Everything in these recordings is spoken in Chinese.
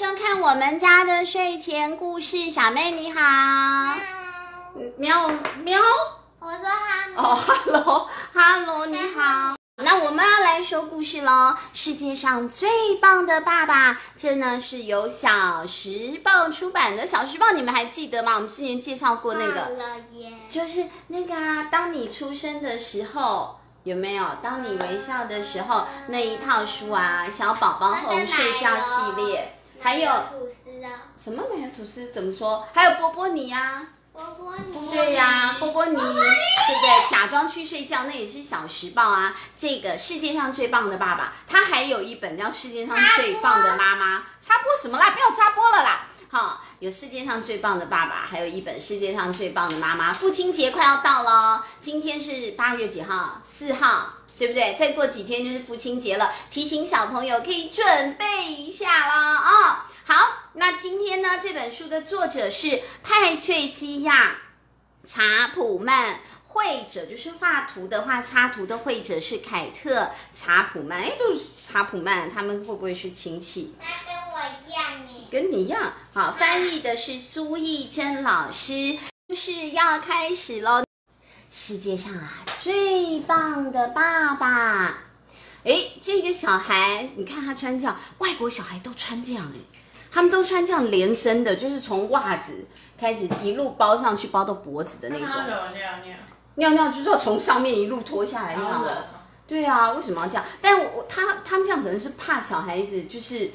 收看我们家的睡前故事。小妹你好，嗯喵喵，我说哈哦，hello，hello，你好。那我们要来说故事喽。世界上最棒的爸爸，这呢是由小时报出版的。小时报你们还记得吗？我们之前介绍过那个。就是那个啊，当你出生的时候。有没有？当你微笑的时候，那一套书啊，小宝宝哄睡觉系列，还有吐司啊，什么奶油吐司？怎么说？还有波波尼呀、波波尼。对呀、波波尼，对不对？假装去睡觉，那也是小时报啊。这个世界上最棒的爸爸，他还有一本叫《世界上最棒的妈妈》。插播什么啦？不要插播了啦！好，有世界上最棒的爸爸，还有一本世界上最棒的妈妈。父亲节快要到了哦，今天是八月几号？四号。对不对？再过几天就是父亲节了，提醒小朋友可以准备一下啦啊、好，那今天呢，这本书的作者是派翠西亚·查普曼。绘者就是画图的画，插图的绘者是凯特·查普曼。哎，都是查普曼，他们会不会是亲戚？他跟我一样呢。跟你一样。好，翻译的是苏艺珍老师。故事要开始喽！世界上啊，最棒的爸爸。哎，这个小孩，你看他穿这样，外国小孩都穿这样诶，他们都穿这样连身的，就是从袜子开始一路包上去，包到脖子的那种。那样那样，尿尿就是要从上面一路脱下来那样的。对啊，为什么要这样？但我他他们这样可能是怕小孩子就是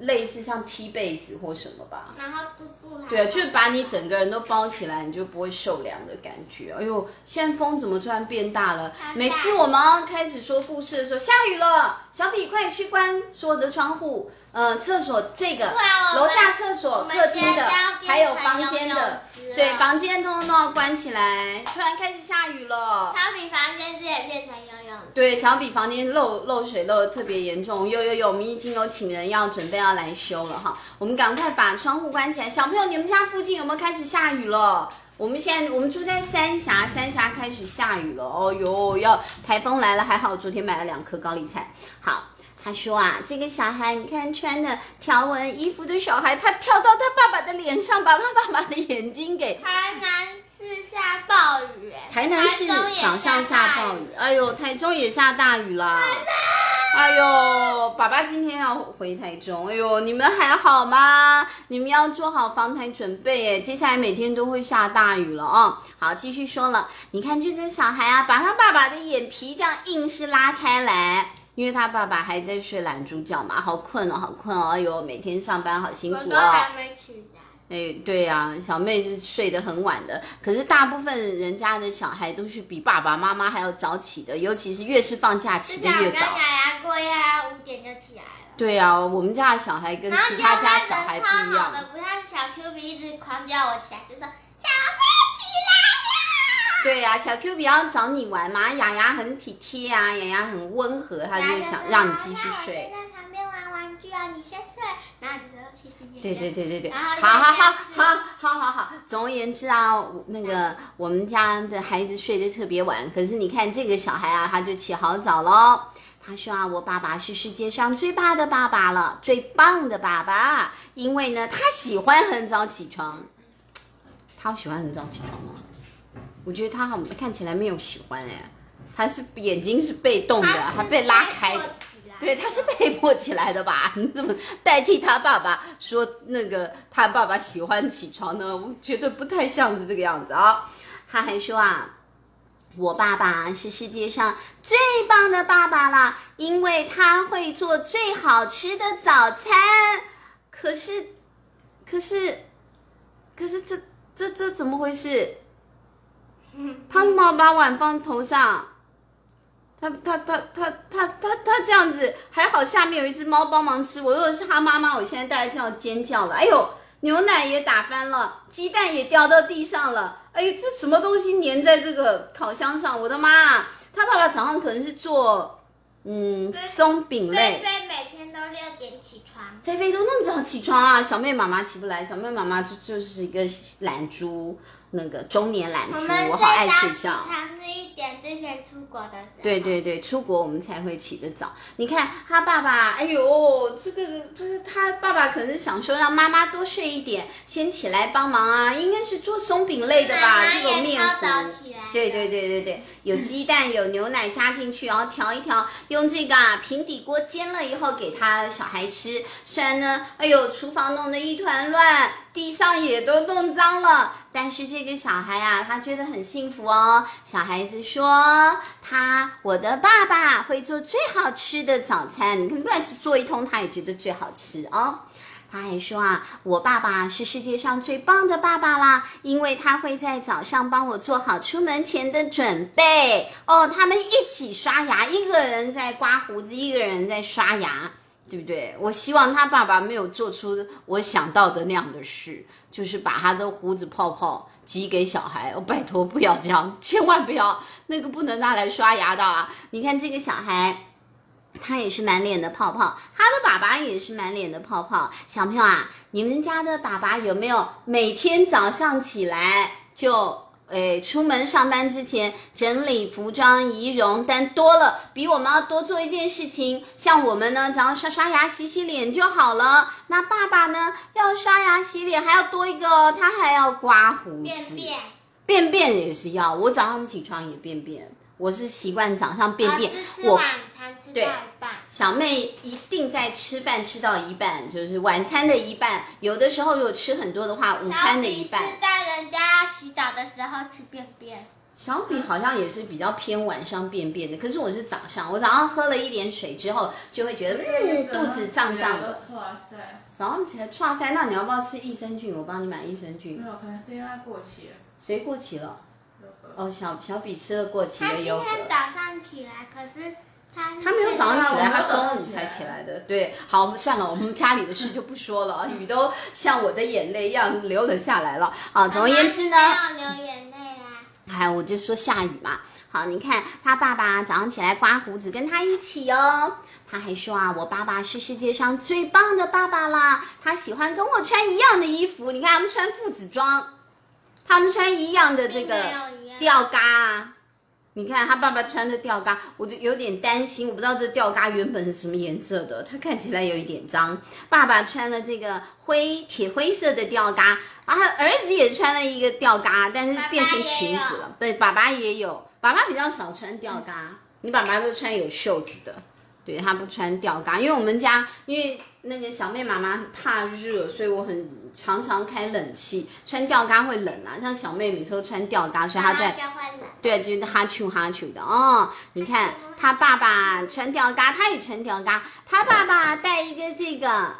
类似像踢被子或什么吧。然后布布还。对啊，就是把你整个人都包起来，你就不会受凉的感觉。哎呦，现在风怎么突然变大了？每次我们开始说故事的时候，下雨了，小比快去关所有的窗户。呃，厕所这个，啊楼下厕所、客厅的还有房间的对，房间通通都要关起来。突然开始下雨了。小比房间是也变成游泳池。对，小比房间漏漏水漏的特别严重，有有有，我们已经有请人要准备要来修了哈，我们赶快把窗户关起来。小朋友，你们家附近有没有开始下雨了？我们现在我们住在三峡，三峡开始下雨了，哦哟，要台风来了，还好昨天买了两颗高丽菜。好，他说啊，这个小孩，你看穿的条纹衣服的小孩，他跳到他爸爸的脸上，把他爸爸的眼睛给台南是下暴雨哎。台南市早上下暴雨，哎呦，台中也下大雨啦。哎呦，爸爸今天要回台中，哎呦，你们还好吗？你们要做好防台准备哎，接下来每天都会下大雨了哦。好，继续说了，你看这个小孩啊，把他爸爸的眼皮这样硬是拉开来。因为他爸爸还在睡懒猪觉嘛，好困哦，好困哦，哎呦，每天上班好辛苦哦。我都还没起来。哎，对呀、小妹是睡得很晚的，可是大部分人家的小孩都是比爸爸妈妈还要早起的，尤其是越是放假起至少我跟的越早。雅雅过呀，五点就起来了。对呀、我们家的小孩跟其他家小孩不一样。超好的，不像小 Q 比一直狂叫我起来，就说小妹。对呀、小 Q 比较找你玩嘛，雅雅很体贴啊，雅雅很温和，她就想让你继续睡。旁边玩玩具啊，你先睡，然后就说谢谢谢谢。对对对对对，好好好好好好。总而言之啊，那个我们家的孩子睡得特别晚，可是你看这个小孩啊，他就起好早喽。他说啊，我爸爸是世界上最棒的爸爸了，最棒的爸爸，因为呢，他喜欢很早起床。他喜欢很早起床吗？我觉得他好看起来没有喜欢哎，他是眼睛是被动的，还被拉开的。对，他是被迫起来的吧？你怎么代替他爸爸说那个他爸爸喜欢起床呢？我觉得不太像是这个样子啊。他还说啊，我爸爸是世界上最棒的爸爸啦，因为他会做最好吃的早餐。可是，可是，可是这这这怎么回事？他为什么要把碗放头上？他他他他他他他这样子还好，下面有一只猫帮忙吃。我如果是他妈妈，我现在大概就要尖叫了。哎呦，牛奶也打翻了，鸡蛋也掉到地上了。哎呦，这什么东西粘在这个烤箱上？我的妈啊！他爸爸早上可能是做嗯松饼类菲。菲每天都六点起床，菲菲都那么早起床啊，小妹妈妈起不来，小妹妈妈就就是一个懒猪那个中年懒猪，我好爱睡觉。早起床是一点之前出国的时候。对对对，出国我们才会起得早。你看他爸爸，哎呦，这个就是他爸爸可能是想说让妈妈多睡一点，先起来帮忙啊，应该是做松饼类的吧，这种面糊。对对对对对，有鸡蛋有牛奶加进去，然后调一调，用这个啊平底锅煎了以后给他小孩吃。虽然呢，哎呦，厨房弄得一团乱，地上也都弄脏了，但是这个小孩啊，他觉得很幸福哦。小孩子说，他我的爸爸会做最好吃的早餐，你看乱做一通，他也觉得最好吃哦。他还说啊，我爸爸是世界上最棒的爸爸啦，因为他会在早上帮我做好出门前的准备哦。他们一起刷牙，一个人在刮胡子，一个人在刷牙，对不对？我希望他爸爸没有做出我想到的那样的事，就是把他的胡子泡泡挤给小孩。哦，拜托不要这样，千万不要，那个不能拿来刷牙的啊！你看这个小孩。他也是满脸的泡泡，他的爸爸也是满脸的泡泡。小朋友啊，你们家的爸爸有没有每天早上起来就，诶，出门上班之前整理服装仪容？但多了，比我们要多做一件事情。像我们呢，只要刷刷牙、洗洗脸就好了。那爸爸呢，要刷牙、洗脸，还要多一个哦，他还要刮胡子。便便。便便也是要，我早上起床也便便，我是习惯早上便便。我哦是吃晚餐吃到对一半。小妹一定在吃饭吃到一半，就是晚餐的一半。有的时候如果吃很多的话，午餐的一半在人家要洗澡的时候吃便便。小比好像也是比较偏晚上便便的，可是我是早上，我早上喝了一点水之后，就会觉得嗯肚子胀胀的。早上起来唰塞，那你要不要吃益生菌？我帮你买益生菌没。有，可能是因为它过期了。谁过期了？哦，小小比吃了过期他今的优格。天早上起来，可是他他没有早上起来，他中午才起来的。对，好，我们算了，我们家里的事就不说了啊，雨都像我的眼泪一样流了下来了。啊，总而言之呢，妈妈没有流眼泪啊。哎，我就说下雨嘛。好，你看他爸爸早上起来刮胡子，跟他一起哦。他还说啊，我爸爸是世界上最棒的爸爸啦。他喜欢跟我穿一样的衣服，你看他们穿父子装，他们穿一样的这个吊嘎啊。你看他爸爸穿的吊嘎，我就有点担心，我不知道这吊嘎原本是什么颜色的，它看起来有一点脏。爸爸穿了这个灰铁灰色的吊嘎，然后儿子也穿了一个吊嘎，但是变成裙子了。对，爸爸也有，爸爸比较少穿吊嘎，你爸爸都穿有袖子的。对他不穿吊嘎，因为我们家因为那个小妹妈妈怕热，所以我很常常开冷气，穿吊嘎会冷啊。像小妹每次都穿吊嘎，所以她在。对，就是哈啾哈啾的哦。你看他爸爸穿吊嘎，他也穿吊嘎。他爸爸戴一个这个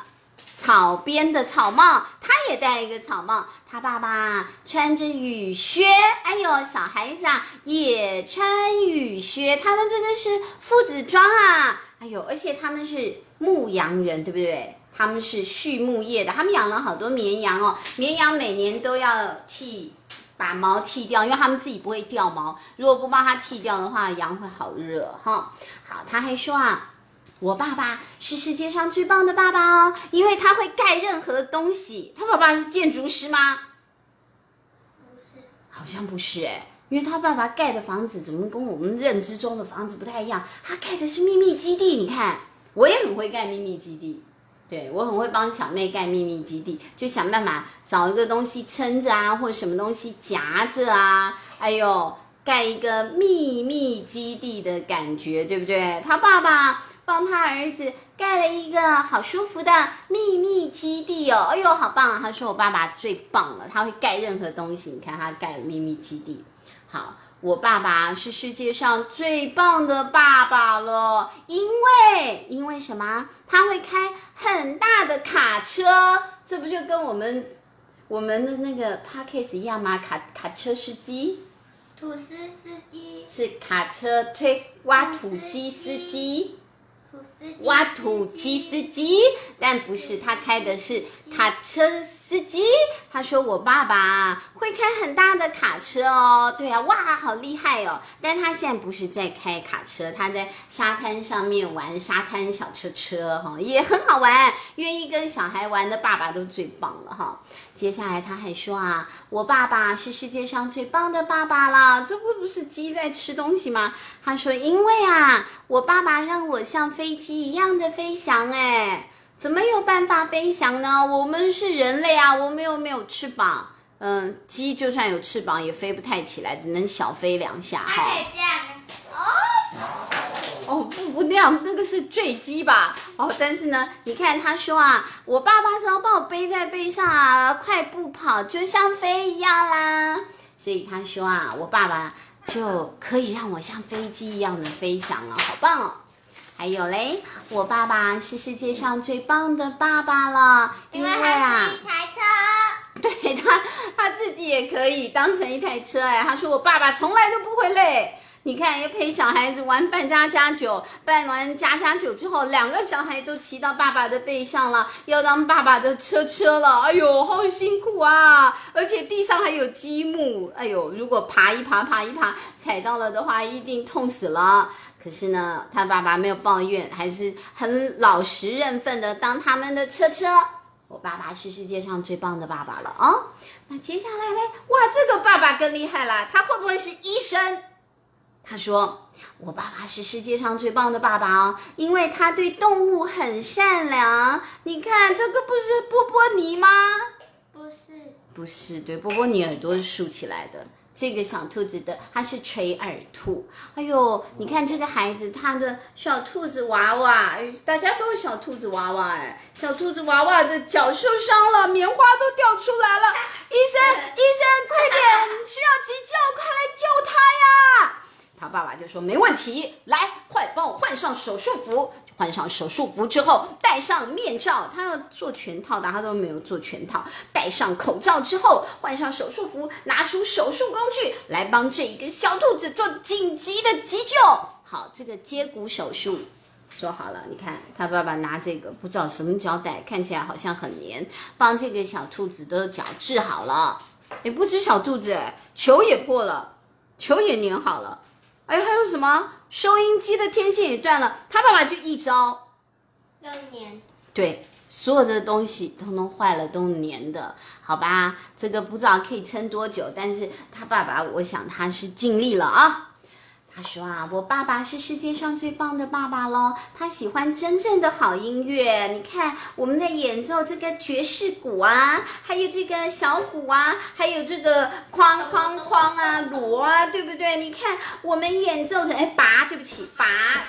草编的草帽，他也戴一个草帽。他爸爸穿着雨靴，哎呦，小孩子啊也穿雨靴。他们这个是父子装啊，哎呦，而且他们是牧羊人，对不对？他们是畜牧业的，他们养了好多绵羊哦。绵羊每年都要剃把毛剃掉，因为他们自己不会掉毛。如果不帮它剃掉的话，羊会好热哈。好，他还说啊，我爸爸是世界上最棒的爸爸哦，因为他会盖任何东西。他爸爸是建筑师吗？不是，好像不是哎、因为他爸爸盖的房子怎么跟我们认知中的房子不太一样？他盖的是秘密基地，你看，我也很会盖秘密基地。对我很会帮小妹盖秘密基地，就想办法找一个东西撑着啊，或者什么东西夹着啊，哎呦，盖一个秘密基地的感觉，对不对？他爸爸帮他儿子盖了一个好舒服的秘密基地哦，哎呦，好棒啊！他说我爸爸最棒了，他会盖任何东西。你看他盖了秘密基地，好，我爸爸是世界上最棒的爸爸了，因为因为什么？他会开很大的卡车，这不就跟我们我们的那个 p a r k a s 一样吗？卡卡车司机土司司机，是卡车推挖土机司机。土司机挖土机司机，但不是，他开的是卡车司司机。他说我爸爸会开很大的卡车哦。对啊，哇，好厉害哦！但他现在不是在开卡车，他在沙滩上面玩沙滩小车车哈，也很好玩。愿意跟小孩玩的爸爸都最棒了哈。接下来他还说啊，我爸爸是世界上最棒的爸爸了。这不不是鸡在吃东西吗？他说，因为啊，我爸爸让我像飞机一样的飞翔。哎，怎么有办法飞翔呢？我们是人类啊，我们又没有翅膀。嗯，鸡就算有翅膀也飞不太起来，只能小飞两下哦。哦不不那样，那个是坠机吧？哦，但是呢，你看他说啊，我爸爸只要把我背在背上啊，快步跑就像飞一样啦。所以他说啊，我爸爸就可以让我像飞机一样的飞翔了，好棒哦！还有嘞，我爸爸是世界上最棒的爸爸了，因为因为它啊是，一台车。对他他自己也可以当成一台车哎。他说我爸爸从来都不会累。你看，要陪小孩子玩扮家家酒，扮完家家酒之后，两个小孩都骑到爸爸的背上了，要当爸爸的车车了。哎呦，好辛苦啊！而且地上还有积木，哎呦，如果爬一爬，爬一爬，踩到了的话，一定痛死了。可是呢，他爸爸没有抱怨，还是很老实认份的当他们的车车。我爸爸是世界上最棒的爸爸了啊、那接下来嘞，哇，这个爸爸更厉害啦，他会不会是医生？他说：“我爸爸是世界上最棒的爸爸哦，因为他对动物很善良。你看，这个不是波波尼吗？不是，不是，对，波波尼耳朵是竖起来的。这个小兔子的，它是垂耳兔。哎呦，你看这个孩子，他的小兔子娃娃，大家都是小兔子娃娃哎，小兔子娃娃的脚受伤了，棉花都掉出来了。医生，医生，快点，我们需要急救，快来救他呀！他爸爸就说没问题，来，快帮我换上手术服。换上手术服之后，戴上面罩。他要做全套的，他都没有做全套。戴上口罩之后，换上手术服，拿出手术工具来帮这一个小兔子做紧急的急救。好，这个接骨手术做好了。你看，他爸爸拿这个不知道什么胶带，看起来好像很黏，帮这个小兔子的脚治好了。也不止小兔子，哎，球也破了，球也粘好了。哎，还有什么？收音机的天线也断了，他爸爸就一招，六年。对，所有的东西通通坏了，都粘的，好吧？这个不知道可以撑多久，但是他爸爸，我想他是尽力了啊。他说啊，我爸爸是世界上最棒的爸爸喽。他喜欢真正的好音乐。你看，我们在演奏这个爵士鼓啊，还有这个小鼓啊，还有这个哐哐哐啊，锣啊，对不对？你看，我们演奏着，哎，拔，对不起，拔，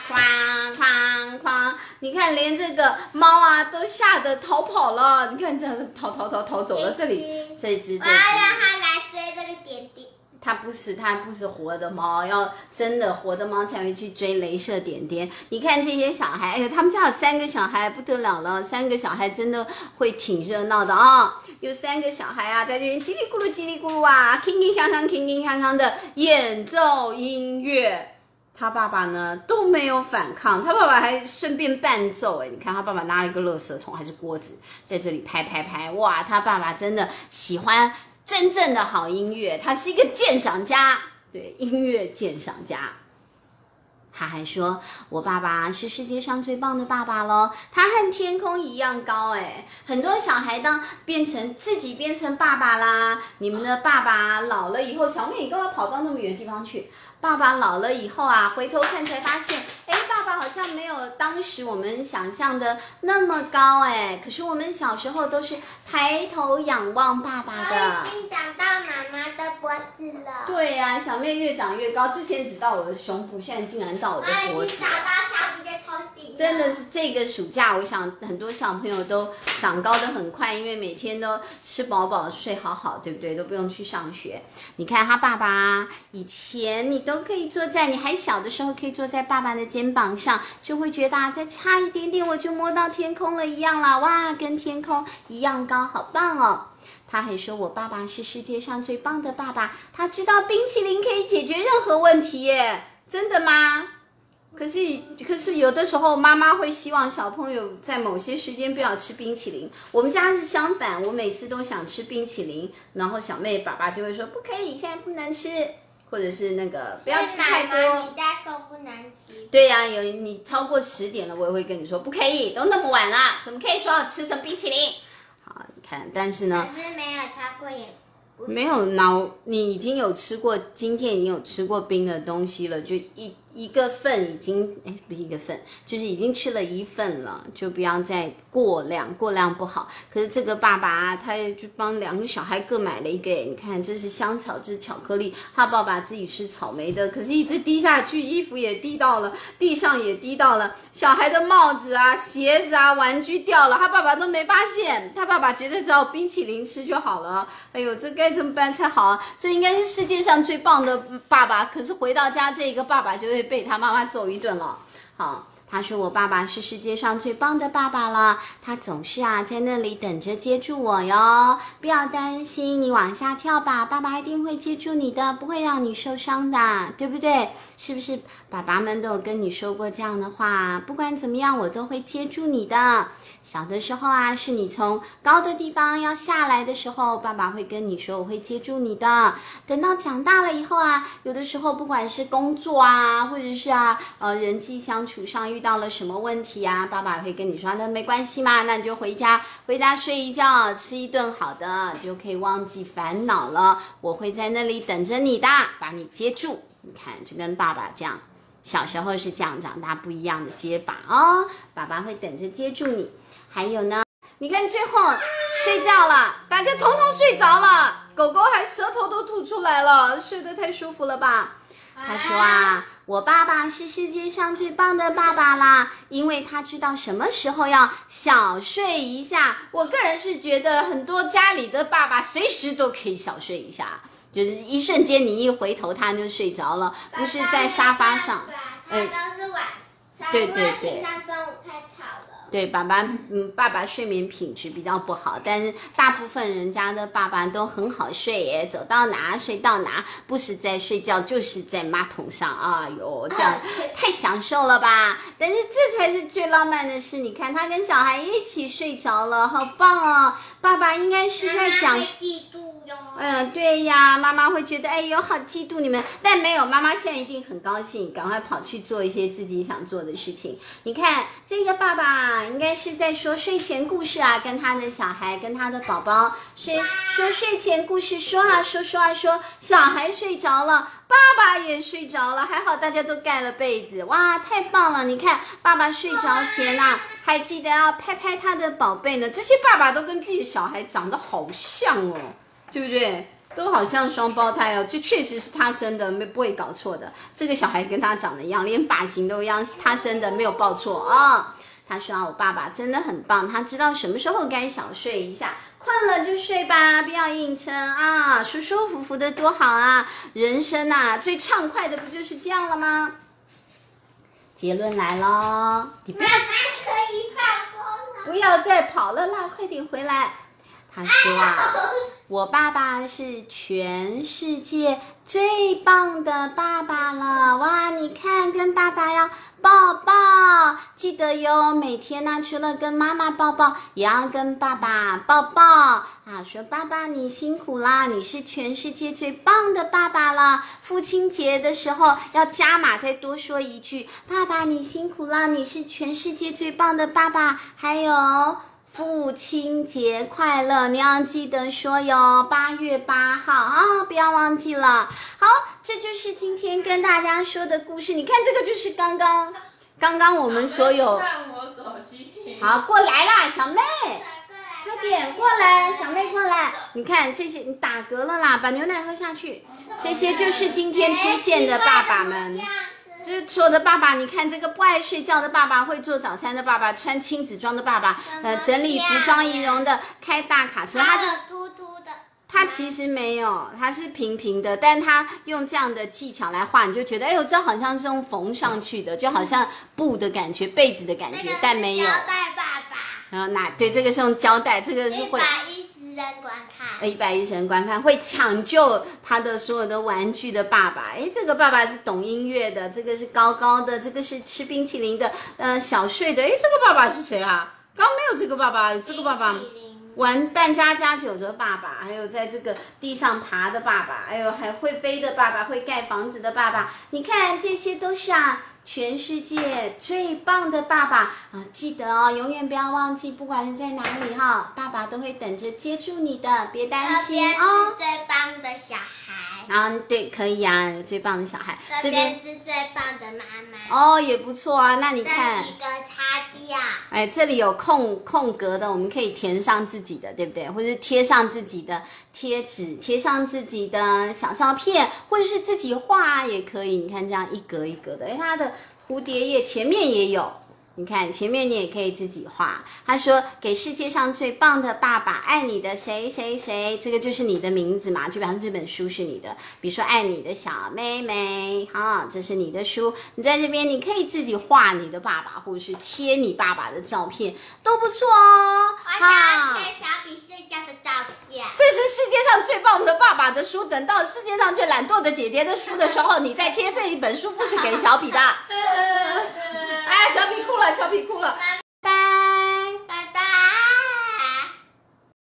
哐哐哐。你看，连这个猫啊都吓得逃跑了。你看，这样逃逃逃逃走了。这里，这只，这我要让。它来追这个点点。它不是，它不是活的猫，要真的活的猫才会去追镭射点点。你看这些小孩，哎，他们家有三个小孩，不得了了，三个小孩真的会挺热闹的啊、有三个小孩啊，在这边叽里咕噜叽里咕噜啊，铿铿锵锵，铿铿锵锵的演奏音乐。他爸爸呢都没有反抗，他爸爸还顺便伴奏哎，你看他爸爸拿了一个垃圾桶还是锅子，在这里拍拍拍，哇，他爸爸真的喜欢真正的好音乐，他是一个鉴赏家，对，音乐鉴赏家。他还说：“我爸爸是世界上最棒的爸爸喽，他和天空一样高哎。很多小孩当变成自己变成爸爸啦，你们的爸爸老了以后，小妹你干嘛跑到那么远的地方去？爸爸老了以后啊，回头看才发现，哎，爸爸好像没有当时我们想象的那么高哎。可是我们小时候都是抬头仰望爸爸的我。已经长到妈妈的脖子了。对呀、小妹越长越高，之前只到我的胸部，现在竟然到我的脖子。真的是这个暑假，我想很多小朋友都长高的很快，因为每天都吃饱饱、睡好好，对不对？都不用去上学。你看他爸爸，以前你都可以坐在你还小的时候，可以坐在爸爸的肩膀上，就会觉得啊，再差一点点我就摸到天空了一样啦，哇，跟天空一样高，好棒哦！他还说我爸爸是世界上最棒的爸爸，他知道冰淇淋可以解决任何问题耶，真的吗？可是，可是有的时候妈妈会希望小朋友在某些时间不要吃冰淇淋。我们家是相反，我每次都想吃冰淇淋，然后小妹爸爸就会说不可以，现在不能吃，或者是那个不要吃太多。你家说不能吃。对呀、有你超过十点了，我也会跟你说不可以，都那么晚了，怎么可以说要吃什么冰淇淋？但是呢，可是没有超过也没有脑，你已经有吃过，今天已经有吃过冰的东西了，就一一个份已经，哎，不是一个份，就是已经吃了一份了，就不要再过量，过量不好。可是这个爸爸他也就帮两个小孩各买了一个，你看这是香草，这是巧克力，他爸爸自己吃草莓的，可是一直滴下去，衣服也滴到了，地上也滴到了，小孩的帽子啊、鞋子啊、玩具掉了，他爸爸都没发现，他爸爸觉得只要冰淇淋吃就好了。哎呦，这该怎么办才好啊？这应该是世界上最棒的爸爸，可是回到家，这个爸爸就会被他妈妈揍一顿了。好。他说：“我爸爸是世界上最棒的爸爸了，他总是啊在那里等着接住我哟。不要担心，你往下跳吧，爸爸一定会接住你的，不会让你受伤的，对不对？是不是？爸爸们都有跟你说过这样的话，不管怎么样，我都会接住你的。小的时候啊，是你从高的地方要下来的时候，爸爸会跟你说我会接住你的。等到长大了以后啊，有的时候不管是工作啊，或者是啊呃人际相处上遇遇到了什么问题啊，爸爸会跟你说那没关系嘛，那你就回家回家睡一觉，吃一顿好的，就可以忘记烦恼了。我会在那里等着你的，把你接住。你看，就跟爸爸这样。小时候是这样，长大不一样的接法哦。爸爸会等着接住你。还有呢，你看最后睡觉了，大家统统睡着了，狗狗还舌头都吐出来了，睡得太舒服了吧？他说啊，我爸爸是世界上最棒的爸爸啦，因为他知道什么时候要小睡一下。我个人是觉得很多家里的爸爸随时都可以小睡一下，就是一瞬间你一回头他就睡着了，不是在沙发上。嗯都是晚餐，对对平常中午太吵了。对，爸爸，嗯，爸爸睡眠品质比较不好，但是大部分人家的爸爸都很好睡耶，走到哪睡到哪，不是在睡觉就是在马桶上啊，哟，这样太享受了吧？但是这才是最浪漫的事，你看他跟小孩一起睡着了，好棒哦！爸爸应该是在讲。嗯，对呀，妈妈会觉得，哎呦，好嫉妒你们，但没有，妈妈现在一定很高兴，赶快跑去做一些自己想做的事情。你看，这个爸爸应该是在说睡前故事啊，跟他的小孩，跟他的宝宝睡说睡前故事，说啊说说啊说，小孩睡着了，爸爸也睡着了，还好大家都盖了被子，哇，太棒了！你看，爸爸睡着前呐、还记得要拍拍他的宝贝呢，这些爸爸都跟自己的小孩长得好像哦。对不对？都好像双胞胎哦，这确实是他生的，没不会搞错的。这个小孩跟他长得一样，连发型都一样，是他生的，没有报错啊。他说啊，我爸爸真的很棒，他知道什么时候该小睡一下，困了就睡吧，不要硬撑啊，舒舒服服的多好啊。人生啊，最畅快的不就是这样了吗？结论来喽，你不要可以放风了。不要再跑了啦，快点回来。他说啊，我爸爸是全世界最棒的爸爸了！哇，你看，跟爸爸要抱抱，记得哟，每天呢、除了跟妈妈抱抱，也要跟爸爸抱抱啊！说爸爸你辛苦啦，你是全世界最棒的爸爸了。父亲节的时候要加码，再多说一句，爸爸你辛苦啦，你是全世界最棒的爸爸。还有。父亲节快乐！你要记得说哟，八月八号啊，不要忘记了。好，这就是今天跟大家说的故事。你看，这个就是刚刚刚刚我们所有。看我手机。好，过来啦，小妹，快快点过来，小妹过来。你看这些，你打嗝了啦，把牛奶喝下去。这些就是今天出现的爸爸们。就是所有的爸爸，你看这个不爱睡觉的爸爸，会做早餐的爸爸，穿亲子装的爸爸，呃，整理服装仪容的，开大卡车，他秃秃的。他其实没有，他是平平的，但他用这样的技巧来画，你就觉得，哎呦，这好像是用缝上去的，就好像布的感觉，被子的感觉，但没有。胶带爸爸。然后那对这个是用胶带，这个是会人观看。一百一十人观看，会抢救他的所有的玩具的爸爸。哎，这个爸爸是懂音乐的，这个是高高的，这个是吃冰淇淋的，呃，小睡的。哎，这个爸爸是谁啊？刚没有这个爸爸，这个爸爸玩扮家家酒的爸爸，还有在这个地上爬的爸爸，还有还会飞的爸爸，会盖房子的爸爸。你看，这些都是啊，全世界最棒的爸爸啊！记得哦，永远不要忘记，不管是在哪里哈，爸爸都会等着接住你的，别担这心边是哦。最棒的小孩，啊，对，可以啊、有最棒的小孩，这边是最棒的妈妈。哦也不错啊。那你这看几，个擦掉，哎，这里有空空格的，我们可以填上自己的，对不对？或者是贴上自己的贴纸，贴上自己的小照片，或者是自己画也可以。你看这样一格一格的，哎，它的蝴蝶叶前面也有。你看前面你也可以自己画。他说：“给世界上最棒的爸爸，爱你的谁谁谁，这个就是你的名字嘛，就表示这本书是你的。比如说爱你的小妹妹，哈，这是你的书。你在这边你可以自己画你的爸爸，或者是贴你爸爸的照片，都不错哦。我想贴小比睡觉的照片。这是世界上最棒的爸爸的书。等到世界上最懒惰的姐姐的书的时候，你再贴这一本书，不是给小比的。哎，小比哭了，小比哭了。